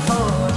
for.